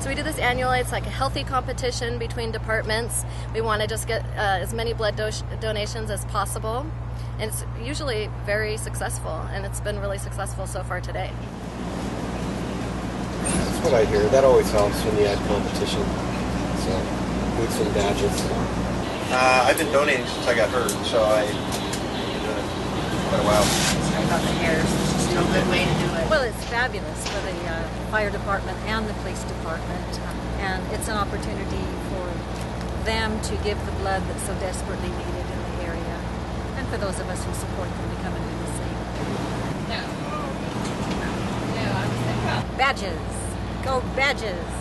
So we do this annually. It's like a healthy competition between departments. We want to just get uh, as many blood do- donations as possible. And it's usually very successful, and it's been really successful so far today. That's what I hear. That always helps when you add competition. So, boots and badges. Uh, I've been donating since I got hurt, so I've been doing it quite a while. Sorry about the hairs. It's just no good way to do it. Well, it's fabulous for the uh, fire department and the police department, and it's an opportunity for them to give the blood that's so desperately needed in the area, and for those of us who support them to come and do the same. Badges, go badges!